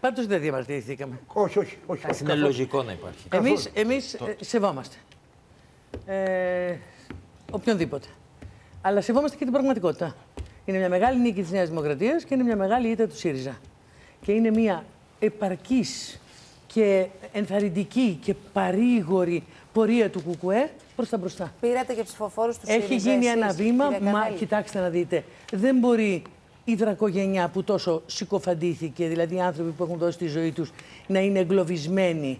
Πάντως δεν διαμαρτυρηθήκαμε. Όχι, όχι. όχι, όχι Είναι λογικό να υπάρχει. Εμείς εμείς, ε, σεβόμαστε. Ε, οποιονδήποτε. Αλλά σεβόμαστε και την πραγματικότητα. Είναι μια μεγάλη νίκη της Νέας Δημοκρατίας και είναι μια μεγάλη ήττα του ΣΥΡΙΖΑ. Και είναι μια επαρκής και ενθαρρυντική και παρήγορη πορεία του ΚΚΕ προς τα μπροστά. Πήρατε και ψηφοφόρους του Έχει ΣΥΡΙΖΑ. γίνει εσείς, ένα βήμα, κύριε μα Κανέλη. κοιτάξτε να δείτε, δεν μπορεί η δρακογενιά που τόσο συκοφαντήθηκε, δηλαδή οι άνθρωποι που έχουν δώσει τη ζωή τους, να είναι εγκλωβισμένοι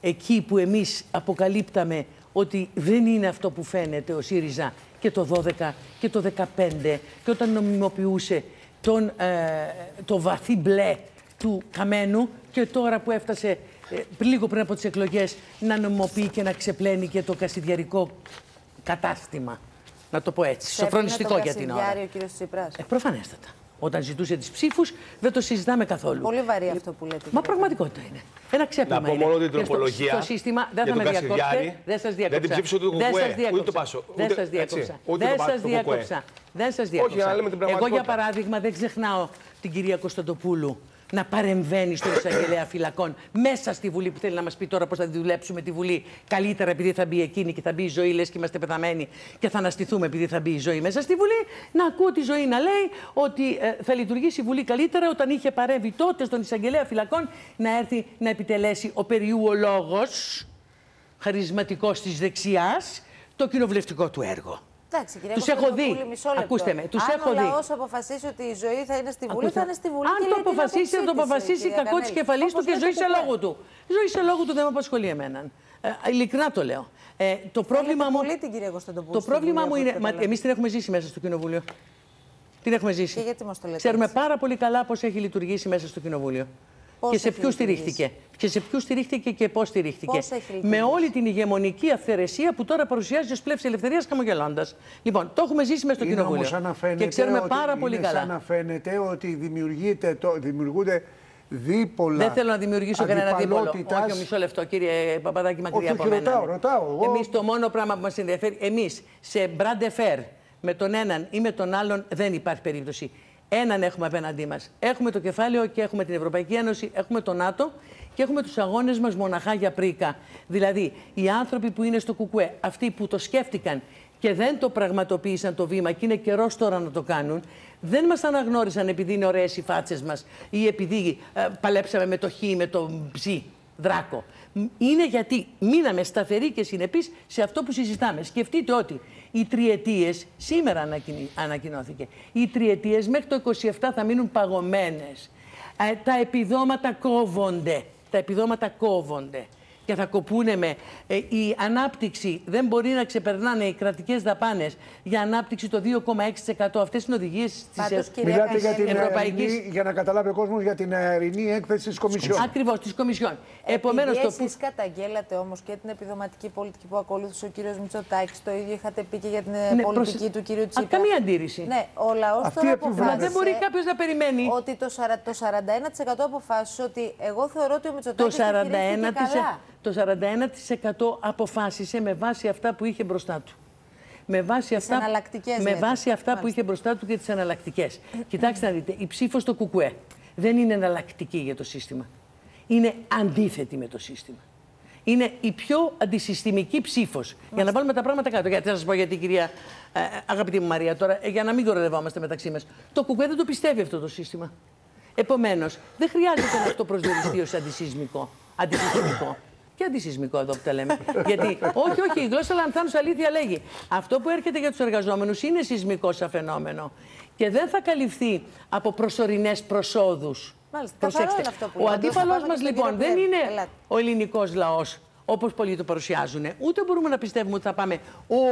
εκεί που εμείς αποκαλύπταμε ότι δεν είναι αυτό που φαίνεται ο ΣΥΡΙΖΑ και το 12 και το 15 και όταν νομιμοποιούσε τον, ε, το βαθύ μπλε του Καμένου και τώρα που έφτασε ε, λίγο πριν από τις εκλογές να νομιμοποιεί και να ξεπλένει και το κασιδιαρικό κατάστημα. Να το πω έτσι. Ξέπλυνε Σοφρονιστικό το για την ώρα. Κασιδιάρη ο κύριος Τσίπρας. Ε, προφανέστατα. Όταν ζητούσε τις ψήφους, δεν το συζητάμε καθόλου. Πολύ βαρύ αυτό που λέτε. Μα κύριε πραγματικότητα είναι. Ένα ξέπλυμα. Να πω είναι. μόνο την Και στο- τροπολογία Στο, σύστημα δεν για θα με τον διακόψετε. Κασιδιάρη. Δεν σας Δεν διακόψα. την ψήφισε ούτε το Δεν Κουκουέ, σας ούτε διακόψα. το Πάσο. Δεν Ούτε- σας διέκοψα. έτσι, ούτε Δεν το Πάσο, σας το Κουκουέ. διέκοψα. Δεν σας διέκοψα. για να λέμε την Εγώ για πραγματικότητα. παράδειγμα δεν ξεχνάω την κυρία Κωνσταντοπούλου να παρεμβαίνει στον εισαγγελέα φυλακών μέσα στη Βουλή που θέλει να μας πει τώρα πώς θα δουλέψουμε τη Βουλή καλύτερα επειδή θα μπει εκείνη και θα μπει η ζωή, λες και είμαστε πεθαμένοι και θα αναστηθούμε επειδή θα μπει η ζωή μέσα στη Βουλή. Να ακούω τη ζωή να λέει ότι ε, θα λειτουργήσει η Βουλή καλύτερα όταν είχε παρέμβει τότε στον εισαγγελέα φυλακών να έρθει να επιτελέσει ο περιούολόγο, χαρισματικός της δεξιάς, το κοινοβουλευτικό του έργο. Εντάξει, κυρία Τους έχω Κωνσταντοπούλου, δει. μισό λεπτό. Ακούστε με, τους Αν έχω ο δει. λαός αποφασίσει ότι η ζωή θα είναι στη Βουλή, Ακούστε, θα είναι στη Βουλή. Αν και το λέει την αποφασίσει, θα το άποψή της, αποφασίσει κυρία κακό τη Κανέλη. κεφαλής του Όπως και λέει ζωή το σε Κουκουέ. λόγου του. Ζωή σε λόγου του δεν με απασχολεί εμένα. Ε, ειλικρινά το λέω. Ε, το πρόβλημα μου. πολύ την κυρία Κωνσταντοπούλου Το στη πρόβλημα Βουλή, μου από είναι. ό,τι Μα, καταλαβαίνω. εμείς την έχουμε ζήσει μέσα στο κοινοβούλιο. Την έχουμε ζήσει. Και γιατί μας το λέτε Ξέρουμε έτσι; πάρα πολύ καλά πώς έχει λειτουργήσει μέσα στο κοινοβούλιο. Πώς και σε έχει ποιου λειτουργήσει; στηρίχτηκε. Και σε ποιου στηρίχτηκε και πώς στηρίχτηκε. Πώς έχει Με λειτουργήσει; όλη την ηγεμονική αυθαιρεσία που τώρα παρουσιάζει ως πλεύση ελευθερίας χαμογελώντας. Λοιπόν, το έχουμε ζήσει μέσα στο Είναι κοινοβούλιο. όμως σαν να φαίνεται και ξέρουμε ότι, πάρα πολύ είναι καλά. σαν να φαίνεται ότι δημιουργείται το, δημιουργούνται δίπολα Δεν θέλω να δημιουργήσω κανένα δίπολο. αντιπαλότητας. Όχι, μισό λεπτό, κύριε Παπαδάκη, μακριά Όχι, από όχι, μένα. ρωτάω, ρωτάω, εγώ. Εμείς το μόνο πράγμα που μας ενδιαφέρει, εμείς σε μπράντε φέρ με τον έναν ή με τον άλλον δεν υπάρχει περίπτωση. Έναν έχουμε απέναντί μας. Έχουμε το κεφάλαιο και έχουμε την Ευρωπαϊκή Ένωση, έχουμε το ΝΑΤΟ και έχουμε τους αγώνες μας μοναχά για πρίκα. Δηλαδή, οι άνθρωποι που είναι στο ΚΚΕ, αυτοί που το σκέφτηκαν και δεν το πραγματοποίησαν το βήμα και είναι καιρός τώρα να το κάνουν, δεν μας αναγνώρισαν επειδή είναι ωραίες οι φάτσες μας ή επειδή ε, παλέψαμε με το χ ή με το ψ. Δράκο. Μ, Είναι γιατί μείναμε σταθεροί και συνεπείς σε αυτό που συζητάμε. Σκεφτείτε ότι οι τριετίες, σήμερα ανακοινη- ανακοινώθηκε, οι τριετίες μέχρι το 27 θα μείνουν παγωμένες. Ε, τα επιδόματα κόβονται. Τα επιδόματα κόβονται. Και θα κοπούνε με. Ε, η ανάπτυξη δεν μπορεί να ξεπερνάνε οι κρατικές δαπάνες για ανάπτυξη το 2,6%. Αυτές είναι οδηγίες Πάντως, τη κυρία Μιλάτε για Κασέλη, την Ευρωπαϊκής- αερινή, για να καταλάβει ο κόσμος για την αερινή έκθεσης της Κομισιόν. Ακριβώς, της Κομισιόν. Επομένως, Επειδή το εσείς καταγγέλατε όμως και την επιδοματική πολιτική που ακολούθησε ο κύριος Μητσοτάκης, το ίδιο είχατε πει και για την ε, Ναι, πολιτική προσε- του κύριου Α, Τσίπρα. καμία αντίρρηση. Ναι, ο λαός Αυτή τώρα επιβάλλεται. Μα δεν μπορεί αποφάσισε κάποιος να περιμένει. ότι το, 40, το 41% αποφάσισε ότι εγώ θεωρώ ότι ο Το Μητσοτάκης το 41%, χειρίστηκε καλά. Το 41% αποφάσισε με βάση αυτά που είχε μπροστά του. Με βάση, αυτά, εναλλακτικές, με λέτε. βάση αυτά που Μάλιστα. είχε μπροστά του και τις εναλλακτικές. Κοιτάξτε να δείτε, η ψήφος στο Κουκουέ δεν είναι εναλλακτική για το σύστημα. Είναι αντίθετη με το σύστημα. Είναι η πιο αντισυστημική ψήφος. Για να βάλουμε τα πράγματα κάτω. Γιατί θα σας πω γιατί, κυρία ε, αγαπητή μου Μαρία, τώρα, ε, για να μην κοροϊδευόμαστε μεταξύ μας. Το Κουκουέ δεν το πιστεύει αυτό το σύστημα. Επομένως, δεν χρειάζεται να αυτό προσδιοριστεί ως αντισυσμικό. Αντισυστημικό. Και αντισυσμικό εδώ που τα λέμε. Γιατί, όχι, όχι, η γλώσσα λανθάνουσα αλήθεια λέγει. Αυτό που έρχεται για τους εργαζόμενους είναι σεισμικό σαν φαινόμενο. Και δεν θα καλυφθεί από προσωρινές προσόδους. Μάλιστα, καθαρό είναι αυτό που Ο λέτε. αντίπαλός Θα πάμε μας και στον λοιπόν κύριο δεν Πλεύρη. είναι Ελάτε. ο ελληνικός λαός, όπως πολλοί το παρουσιάζουν. Ούτε μπορούμε να πιστεύουμε ότι θα πάμε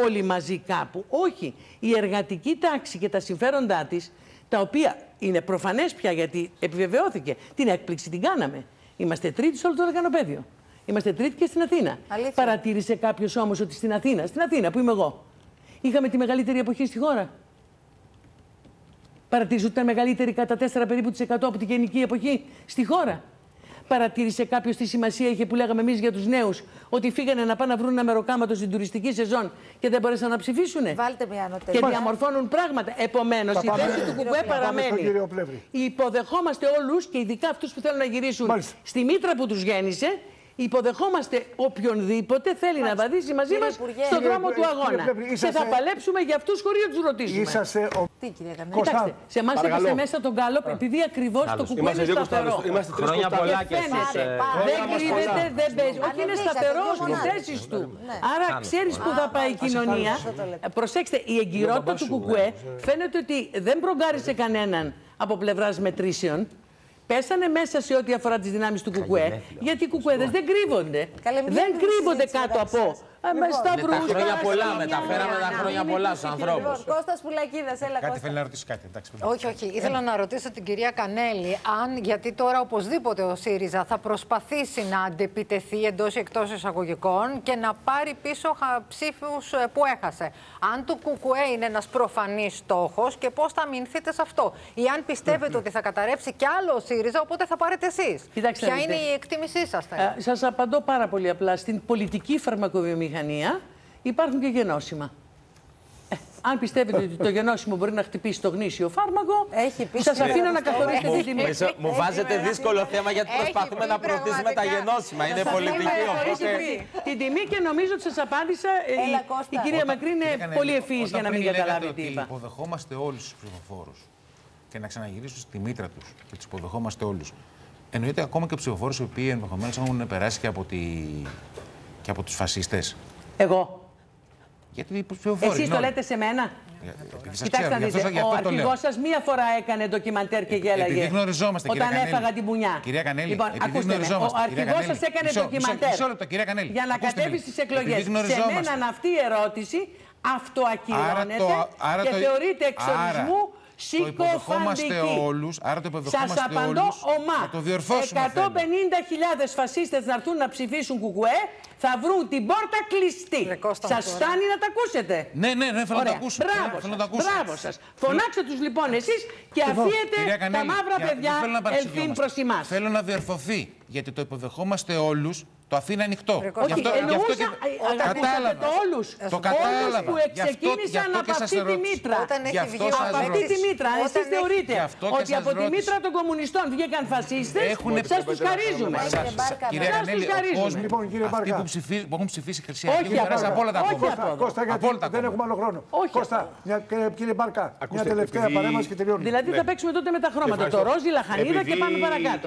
όλοι μαζί κάπου. Όχι. Η εργατική τάξη και τα συμφέροντά της, τα οποία είναι προφανές πια γιατί επιβεβαιώθηκε. Την έκπληξη την κάναμε. Είμαστε τρίτη σε όλο το οργανοπέδιο. Είμαστε τρίτη και στην Αθήνα. Αλήθεια. Παρατήρησε κάποιος όμως ότι στην Αθήνα, στην Αθήνα που είμαι εγώ, είχαμε τη μεγαλύτερη εποχή στη χώρα. Παρατήρησε ότι ήταν μεγαλύτερη κατά 4 περίπου της εκατό από τη γενική εποχή στη χώρα. παρατήρησε κάποιος τι σημασία είχε που λέγαμε εμείς για τους νέους, ότι φύγανε να πάνε να βρουν ένα μεροκάματο στην τουριστική σεζόν και δεν μπορέσαν να ψηφίσουν. Βάλτε μια ανωτέρη. Και διαμορφώνουν πράγματα. Επομένως, Θα η πάμε- θέση του Κύριο ΚΚΕ Πλεύρη. Πάμε στον παραμένει. κύριο Πλεύρη. Υποδεχόμαστε όλους και ειδικά αυτούς που θέλουν να γυρίσουν Μάλιστα. στη μήτρα που τους γέννησε. Υποδεχόμαστε οποιονδήποτε θέλει να βαδίσει μαζί Κύριε μας Υπουργέ. στον Κύριε δρόμο του Πλεύρη, αγώνα. κύριε Πλεύρη, Και είσαστε- θα παλέψουμε για αυτούς χωρίς να τους ρωτήσουμε. Είσαστε ο... Τι κυρία Κανέλη. Κώστα. Κοιτάξτε, σε εμάς Παρακαλώ. έπεσε μέσα τον κάλο επειδή ακριβώς το κουκουέ Είμαστε είναι δύο σταθερό. Κωνσταντίνους. Είμαστε τρεις Χρόνια Κωνσταντίνους. πολλά και Και εσείς. φαίνεται. ε, Πάρα Δεν πολλά. κρύβεται, δεν παίζει. Όχι, είναι Ανεβήκατε σταθερός δύο στις μονάδες. θέσεις του. Ναι. Άρα ξέρεις που θα πάει η κοινωνία. Αυτό το λέτε. Ε, Προσέξτε, η εγκυρότητα του Κουκουέ φαίνεται ότι δεν προγκάρισε κανέναν από πλευράς μετρήσεων. Πέσανε μέσα σε ό,τι αφορά τις δυνάμεις του Κουκουέ. Γιατί οι Κουκουέδες δεν κρύβονται. Καλέ, μην Δεν κάνετε κρύβονται συζήτηση κάτω μεταξύ από σας. ε, με Λοιπόν. σταυρούς, Τα χρόνια πολλά παρασκήνια. μεταφέραμε τα χρόνια πολλά στους ανθρώπους. Λοιπόν, Κώστας Πουλακίδας, έλα Κάτι Κώστα. θέλει να ρωτήσει κάτι. Εντάξει, Όχι, όχι. Ήθελα να ρωτήσω την κυρία Κανέλη αν, γιατί τώρα οπωσδήποτε ο ΣΥΡΙΖΑ θα προσπαθήσει να αντεπιτεθεί εντός ή εκτός εισαγωγικών και να πάρει πίσω ψήφους που έχασε. Αν το ΚΚΕ είναι ένας προφανής στόχος και πώς θα αμυνθείτε σε αυτό. Ή αν πιστεύετε ότι θα καταρρεύσει κι άλλο ο ΣΥΡΙΖΑ, οπότε θα πάρετε εσείς. Κοιτάξτε Ποια να είναι δείτε. η εκτίμησή σας, Ε, Σας απαντώ πάρα πολύ απλά. Στην πολιτική φαρμακοβιομηχανία υπάρχουν και γενώσιμα. Ε, αν πιστεύετε ότι το γενώσιμο μπορεί να χτυπήσει το γνήσιο φάρμακο, Έχει πει σας σήμερα αφήνω να αυτό. καθορίσετε Μου, την τιμή. μισό- μου βάζετε δύσκολο θέμα γιατί Έχει προσπαθούμε πει να προωθήσουμε τα πραγματικά. γενώσιμα. Είναι Σας πολιτική λέμε, οπότε. έχει Την τιμή και νομίζω ότι σας απάντησα. Ε, η- Έλα, Κώστα. Η κυρία Μακρύ είναι Έκανε- πολύ ευφυή όταν για να μην πριν καταλάβει λέγατε τι ότι είπα. Υποδεχόμαστε όλους τους ψηφοφόρους και να ξαναγυρίσουν στη μήτρα τους και τους υποδεχόμαστε όλους. Εννοείται ακόμα και ψηφοφόρους οι οποίοι ενδεχομένως έχουν περάσει και από, τη... και από τους φασίστες. Εγώ. Γιατί οι ψηφοφόροι. Εσείς είναι το όλοι. λέτε σε μένα; Για- επειδή σας Κοιτάξτε ξέρω, να γι' αυτό- δείτε, γι' ο αυτό το λέω. αρχηγός σας μία φορά έκανε ντοκιμαντέρ και Ε, γέλαγε. επειδή γνωριζόμαστε, κυρία Όταν Κανέλη. έφαγα την πουνιά. Κυρία Κανέλη, λοιπόν, επειδή ακούστε με, ο γνωριζόμαστε, κυρία αρχηγός Κανέλη. σας έκανε Μισό- ντοκιμαντέρ. μισό- μισό λεπτό, κυρία Κανέλη. Για να Ακούστε κατέβει με. στι εκλογές. Επειδή Σε γνωριζόμαστε. μένα αυτή η ερώτηση αυτοακυρώνεται Άρα το- άρα και το- θεωρείται εξορισμού άρα το υποδεχόμαστε συκοφαντική. όλους, άρα το υποδεχόμαστε Σας απαντώ όλους, ομά. να το διορθώσουμε 150.000 φασίστες να έρθουν να ψηφίσουν κουκουέ, θα βρουν την πόρτα κλειστή. Ρε Κώστα, Σας τώρα. φτάνει να τα ακούσετε; Ναι, ναι, ναι, θέλω να το Ωραία. ακούσω. Μπράβο Θέλω να σας. το ακούσω. Μπράβο σας. Φωνάξτε τους λοιπόν εσείς και αφίετε Κυρία τα Κανέλη, μαύρα για- παιδιά δεν θέλω να ελθύν παρεξηγιόμαστε. προς εμάς. Θέλω να διορθωθεί. Γιατί το υποδεχόμαστε όλους, το αφήνει ανοιχτό. Ρε Κώστα, Όχι, Γι' αυτό- γι' αυτό εννοούσα, και- ε, ακούσατε Κατάλαβα. το όλους. Το κατάλαβα. Όλους που Γι' αυτό- γι' εξεκίνησαν αυτό από και σας αυτή τη ερώτησα. μήτρα. Όταν Γι' έχει αυτό βγει ο σας Από αυτή Αλέξης, τη μήτρα, όταν εσείς έχει- θεωρείτε Γι' αυτό και ότι σας από τη ρώτησα. μήτρα των κομμουνιστών βγήκαν φασίστες, Έχουν σας τους χαρίζουμε. Κύριε Σας- Μπάρκα, Κυρία Σας Κανέλη, τους ο χαρίζουμε. κόσμος, Λοιπόν, κύριε αυτοί Μπάρκα. που, ψηφί- που έχουν ψηφίσει Χρυσή Όχι Αυγή, έχουν περάσει από από όλα τα εδώ. Όχι κόμματα. από εδώ. Κώστα, γιατί Από όλα τα δεν κόμματα. έχουμε άλλο χρόνο. Όχι Κώστα, από μια, κύριε- κύριε Μπάρκα, μια Ακούστε, τελευταία επειδή- παρέμβαση και τελειώνουμε. Δηλαδή θα παίξουμε τότε με τα χρώματα. Το Ευχαριστώ. ροζ, η λαχανίδα και Επειδή- πάμε παρακάτω.